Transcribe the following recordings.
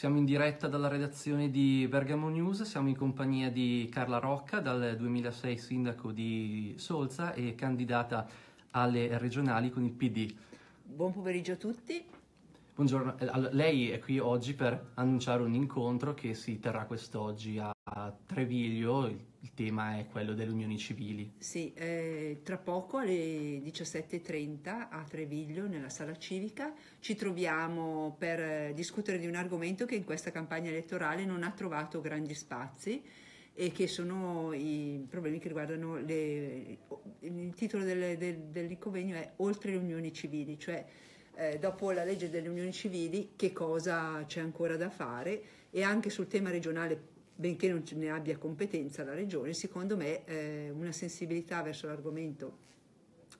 Siamo in diretta dalla redazione di Bergamo News, siamo in compagnia di Carla Rocca, dal 2006 sindaco di Solza e candidata alle regionali con il PD. Buon pomeriggio a tutti. Buongiorno, eh, lei è qui oggi per annunciare un incontro che si terrà quest'oggi a Treviglio, il tema è quello delle unioni civili. Sì, eh, tra poco alle 17.30 a Treviglio, nella sala civica, ci troviamo per eh, discutere di un argomento che in questa campagna elettorale non ha trovato grandi spazi e che sono i problemi che riguardano le, il titolo del, del, dell'inconvenio è Oltre le unioni civili, cioè eh, dopo la legge delle unioni civili che cosa c'è ancora da fare. E anche sul tema regionale benché non ne abbia competenza la regione, secondo me eh, una sensibilità verso l'argomento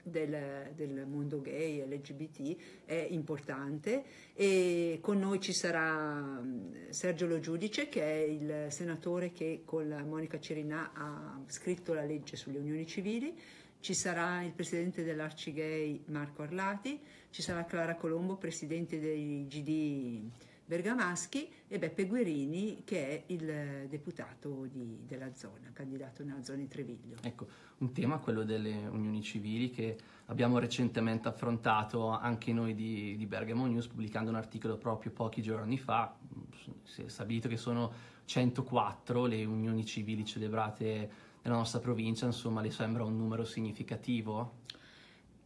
del, del, mondo gay, LGBT è importante. E con noi ci sarà Sergio Lo Giudice che è il senatore che con Monica Cerinà ha scritto la legge sulle unioni civili, ci sarà il presidente dell'Arci Gay Marco Arlati, ci sarà Clara Colombo, presidente dei GD Bergamaschi e Beppe Guerini che è il deputato di, della zona, candidato nella zona di Treviglio. Ecco, un tema, quello delle unioni civili che abbiamo recentemente affrontato anche noi di, di Bergamo News pubblicando un articolo proprio pochi giorni fa, si è stabilito che sono 104 le unioni civili celebrate nella nostra provincia, insomma, le sembra un numero significativo?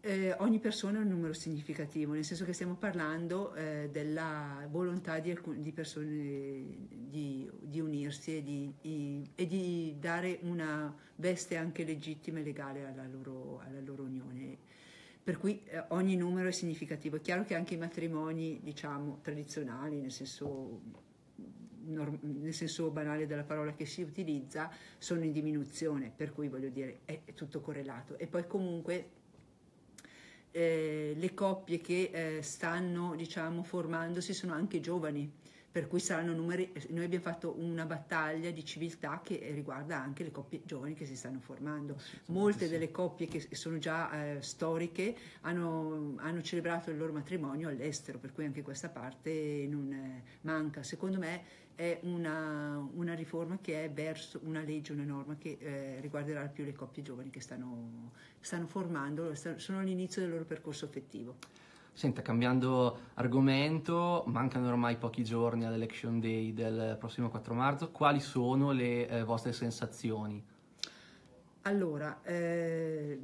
Eh, ogni persona ha un numero significativo, nel senso che stiamo parlando eh, della volontà di, di persone di, di unirsi e di, e di, dare una veste anche legittima e legale alla loro, alla loro unione. Per cui eh, ogni numero è significativo. È chiaro che anche i matrimoni, diciamo, tradizionali, nel senso nel senso banale della parola che si utilizza, sono in diminuzione, per cui voglio dire è, è tutto correlato. E poi comunque eh, le coppie che eh, stanno diciamo, formandosi sono anche giovani per cui saranno numeri, noi abbiamo fatto una battaglia di civiltà che riguarda anche le coppie giovani che si stanno formando. Molte delle coppie che sono già eh, storiche hanno, hanno, celebrato il loro matrimonio all'estero, per cui anche questa parte non eh, manca. Secondo me è una, una, riforma che è verso una legge, una norma che eh, riguarderà più le coppie giovani che stanno, stanno formando, sono all'inizio del loro percorso affettivo. Senta, cambiando argomento, mancano ormai pochi giorni all'election day del prossimo 4 marzo, quali sono le eh, vostre sensazioni? Allora, eh,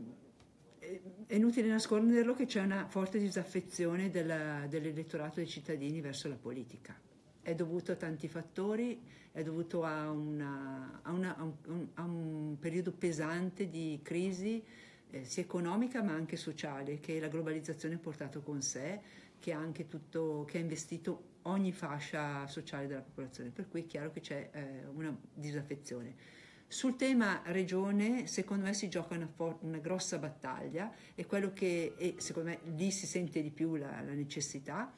è inutile nasconderlo che c'è una forte disaffezione della, dell'elettorato dei cittadini verso la politica. È dovuto a tanti fattori, è dovuto a, una, a, una, a, un, a un periodo pesante di crisi, eh, sia economica ma anche sociale che la globalizzazione ha portato con sé, che ha, tutto, che ha investito ogni fascia sociale della popolazione, per cui è chiaro che c'è eh, una disaffezione. Sul tema regione, secondo me si gioca una, for- una grossa battaglia e quello che, e secondo me lì si sente di più la, la necessità,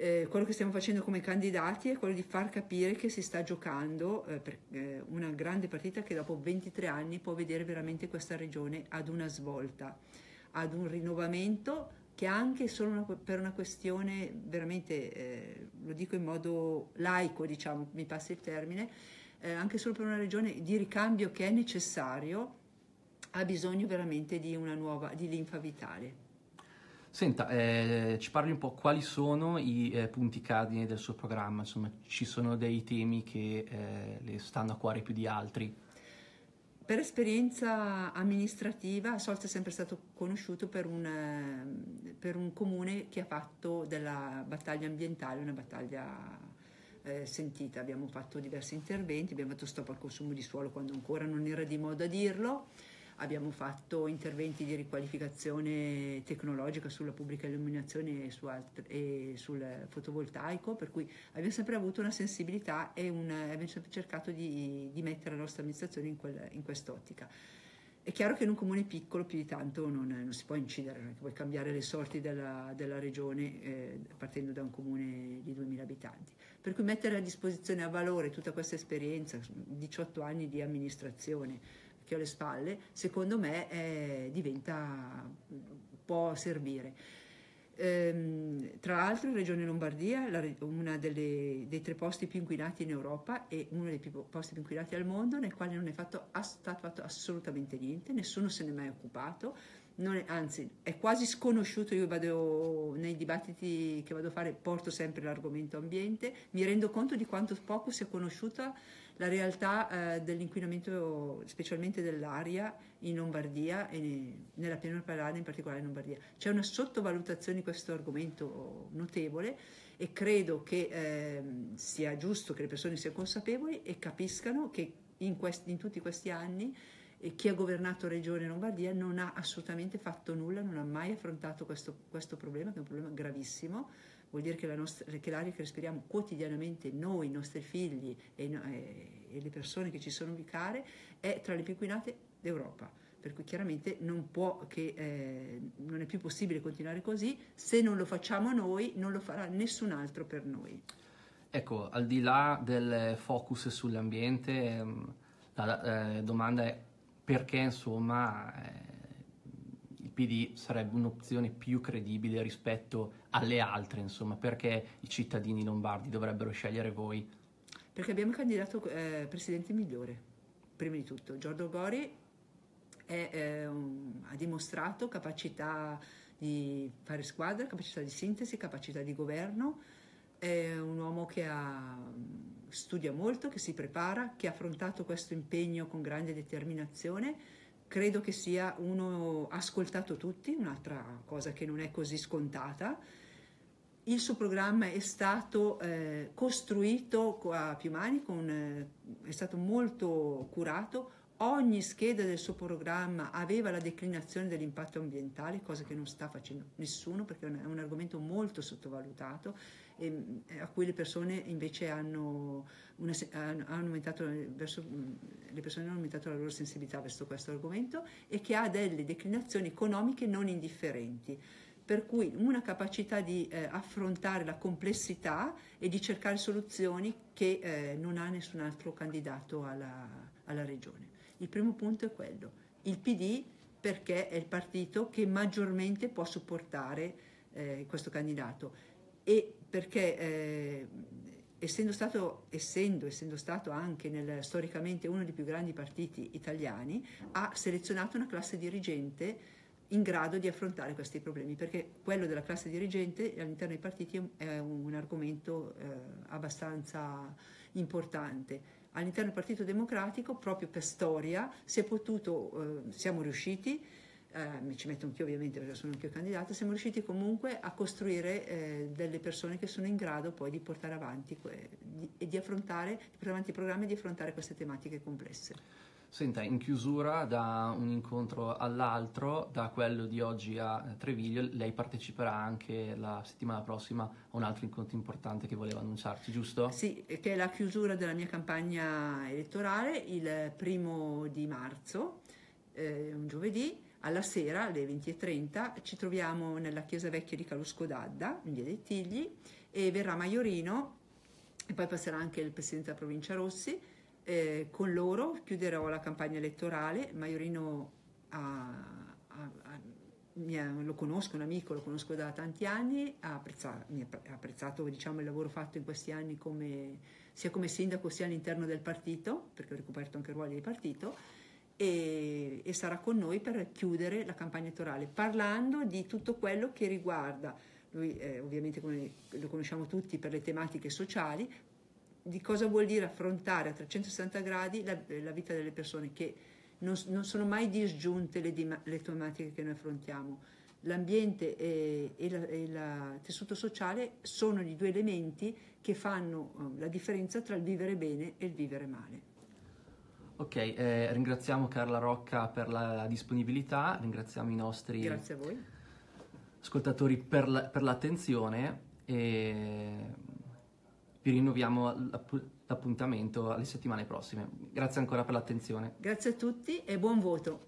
eh, quello che stiamo facendo come candidati è quello di far capire che si sta giocando eh, per, eh, una grande partita che dopo 23 anni può vedere veramente questa regione ad una svolta, ad un rinnovamento che anche solo una, per una questione veramente, eh, lo dico in modo laico, diciamo, mi passi il termine, eh, anche solo per una regione di ricambio che è necessario, ha bisogno veramente di una nuova, di linfa vitale. Senta, eh, ci parli un po' quali sono i eh, punti cardine del suo programma, insomma ci sono dei temi che eh, le stanno a cuore più di altri? Per esperienza amministrativa Solza è sempre stato conosciuto per un, eh, per un, comune che ha fatto della battaglia ambientale una battaglia eh, sentita. Abbiamo fatto diversi interventi, abbiamo fatto stop al consumo di suolo quando ancora non era di moda dirlo abbiamo fatto interventi di riqualificazione tecnologica sulla pubblica illuminazione e, su alt- e sul fotovoltaico, per cui abbiamo sempre avuto una sensibilità e un, abbiamo sempre cercato di, di, mettere la nostra amministrazione in, quel, in quest'ottica. È chiaro che in un comune piccolo più di tanto non, non si può incidere, non puoi cambiare le sorti della, della regione eh, partendo da un comune di 2000 abitanti. Per cui mettere a disposizione a valore tutta questa esperienza, 18 anni di amministrazione, che ho alle spalle, secondo me eh, diventa, può servire. Ehm, tra l'altro, Regione Lombardia, la, uno dei tre posti più inquinati in Europa e uno dei più, posti più inquinati al mondo, nel quale non è fatto, stato fatto assolutamente niente, nessuno se ne è mai occupato. È, anzi, è quasi sconosciuto. Io vado nei dibattiti che vado a fare, porto sempre l'argomento ambiente, mi rendo conto di quanto poco sia conosciuta la realtà eh, dell'inquinamento, specialmente dell'aria in Lombardia e nella pianura padana, in particolare in Lombardia. C'è una sottovalutazione di questo argomento notevole e credo che eh, sia giusto che le persone siano consapevoli e capiscano che in, questi, in tutti questi anni eh, chi ha governato Regione Lombardia non ha assolutamente fatto nulla, non ha mai affrontato questo, questo problema, che è un problema gravissimo vuol dire che, la nostra, che l'aria che respiriamo quotidianamente noi, i nostri figli e, e, e, le persone che ci sono vicare è tra le più inquinate d'Europa. Per cui chiaramente non, può che, eh, non è più possibile continuare così, se non lo facciamo noi non lo farà nessun altro per noi. Ecco, al di là del focus sull'ambiente, ehm, la eh, domanda è perché insomma eh, PD sarebbe un'opzione più credibile rispetto alle altre, insomma, perché i cittadini lombardi dovrebbero scegliere voi? Perché abbiamo candidato eh, presidente migliore, prima di tutto. Giorgio Gori è, eh, un, ha dimostrato capacità di fare squadra, capacità di sintesi, capacità di governo, è un uomo che ha, studia molto, che si prepara, che ha affrontato questo impegno con grande determinazione credo che sia uno ascoltato tutti, un'altra cosa che non è così scontata. Il suo programma è stato eh, costruito a più mani, con, eh, è stato molto curato, ogni scheda del suo programma aveva la declinazione dell'impatto ambientale, cosa che non sta facendo nessuno perché è un, argomento molto sottovalutato e, a cui le persone invece hanno, una, hanno aumentato, verso, le persone hanno aumentato la loro sensibilità verso questo argomento e che ha delle declinazioni economiche non indifferenti per cui una capacità di eh, affrontare la complessità e di cercare soluzioni che eh, non ha nessun altro candidato alla, alla regione. Il primo punto è quello, il PD perché è il partito che maggiormente può supportare eh, questo candidato. E perché eh, essendo, stato, essendo, essendo stato anche nel, storicamente uno dei più grandi partiti italiani, ha selezionato una classe dirigente in grado di affrontare questi problemi, perché quello della classe dirigente all'interno dei partiti è un argomento eh, abbastanza importante all'interno del Partito Democratico, proprio per storia, si è potuto, eh, siamo riusciti, eh, ci metto anch'io ovviamente perché sono anch'io candidata, siamo riusciti comunque a costruire eh, delle persone che sono in grado poi di portare avanti e di, di affrontare, di portare avanti i programmi e di affrontare queste tematiche complesse. Senta, in chiusura da un incontro all'altro, da quello di oggi a Treviglio, lei parteciperà anche la settimana prossima a un altro incontro importante che voleva annunciarci, giusto? Sì, che è la chiusura della mia campagna elettorale il primo di marzo, eh, un giovedì, alla sera alle 20.30 ci troviamo nella chiesa vecchia di Calusco d'Adda, in via dei Tigli, e verrà Maiorino e poi passerà anche il presidente della provincia Rossi eh, con loro chiuderò la campagna elettorale. Maiorino ha, ha, ha, lo conosco, un amico, lo conosco da tanti anni, ha apprezzato, mi ha apprezzato diciamo, il lavoro fatto in questi anni come, sia come sindaco sia all'interno del partito, perché ho ricoperto anche ruoli di partito, e, e sarà con noi per chiudere la campagna elettorale, parlando di tutto quello che riguarda lui eh, ovviamente come lo conosciamo tutti per le tematiche sociali, di cosa vuol dire affrontare a 360 gradi la, la vita delle persone che non, non, sono mai disgiunte le, le, tematiche che noi affrontiamo. L'ambiente e, il tessuto sociale sono i due elementi che fanno uh, la differenza tra il vivere bene e il vivere male. Ok, eh, ringraziamo Carla Rocca per la disponibilità, ringraziamo i nostri ascoltatori per, la, per l'attenzione e vi rinnoviamo l'appuntamento alle settimane prossime. Grazie ancora per l'attenzione. Grazie a tutti e buon voto.